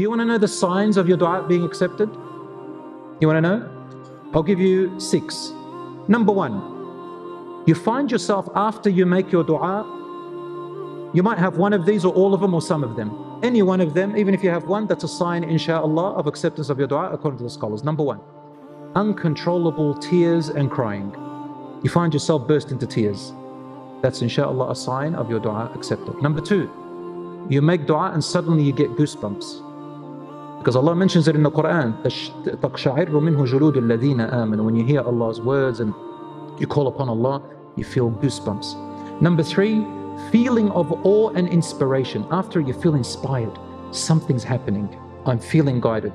Do you want to know the signs of your dua being accepted? You want to know? I'll give you six. Number one, you find yourself after you make your dua, you might have one of these or all of them or some of them. Any one of them, even if you have one, that's a sign, inshallah, of acceptance of your dua according to the scholars. Number one, uncontrollable tears and crying. You find yourself burst into tears. That's inshallah a sign of your dua accepted. Number two, you make dua and suddenly you get goosebumps. Because Allah mentions it in the Quran. When you hear Allah's words and you call upon Allah, you feel goosebumps. Number three, feeling of awe and inspiration. After you feel inspired, something's happening. I'm feeling guided.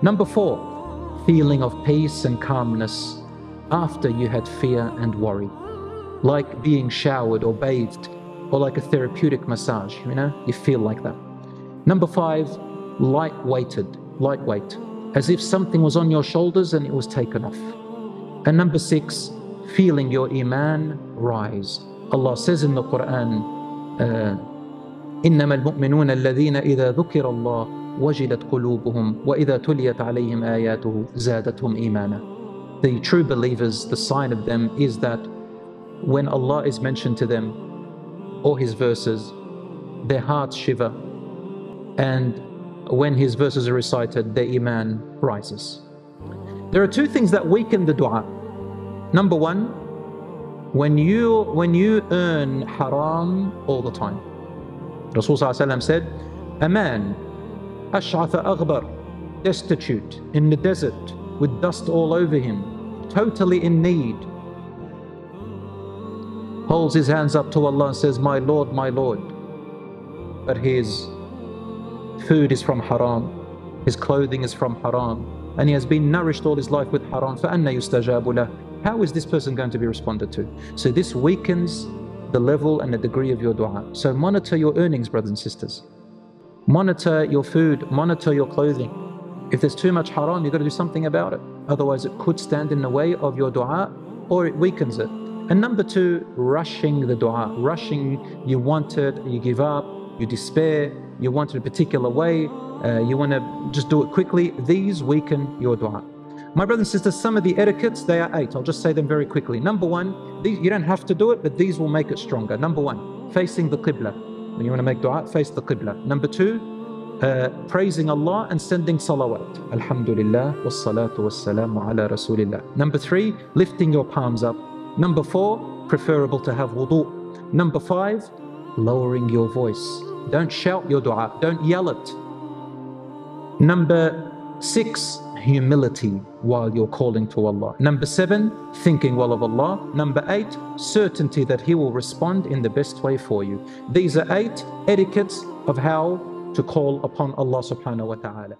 Number four, feeling of peace and calmness after you had fear and worry. Like being showered or bathed or like a therapeutic massage, you know, you feel like that. Number five, light-weighted, lightweight, as if something was on your shoulders and it was taken off. And number six, feeling your iman rise. Allah says in the Quran, إنما المؤمنون الذين إذا ذكر الله وجلت قلوبهم وإذا تليت عليهم آياته زادتهم إيمانا. The true believers, the sign of them is that when Allah is mentioned to them or His verses, their hearts shiver and when his verses are recited, the iman rises. There are two things that weaken the dua. Number one, when you when you earn haram all the time. Rasul said, a man, ash'atha aghbar, destitute, in the desert, with dust all over him, totally in need, holds his hands up to Allah and says, My Lord, my Lord. But his food is from haram, his clothing is from haram, and he has been nourished all his life with haram. فَأَنَّ يُسْتَجَابُ لَهُ How is this person going to be responded to? So this weakens the level and the degree of your dua. So monitor your earnings, brothers and sisters. Monitor your food, monitor your clothing. If there's too much haram, you've got to do something about it. Otherwise, it could stand in the way of your dua or it weakens it. And number two, rushing the dua. Rushing, you want it, you give up, you despair, you want it a particular way, uh, you want to just do it quickly, these weaken your dua. My brothers and sisters, some of the etiquettes, they are eight. I'll just say them very quickly. Number one, these, you don't have to do it, but these will make it stronger. Number one, facing the Qibla. When you want to make dua, face the Qibla. Number two, uh, praising Allah and sending salawat. Alhamdulillah, wassalatu wassalamu ala rasulillah. Number three, lifting your palms up. Number four, preferable to have wudu. Number five, lowering your voice. Don't shout your dua, don't yell it. Number six, humility while you're calling to Allah. Number seven, thinking well of Allah. Number eight, certainty that He will respond in the best way for you. These are eight etiquettes of how to call upon Allah subhanahu wa ta'ala.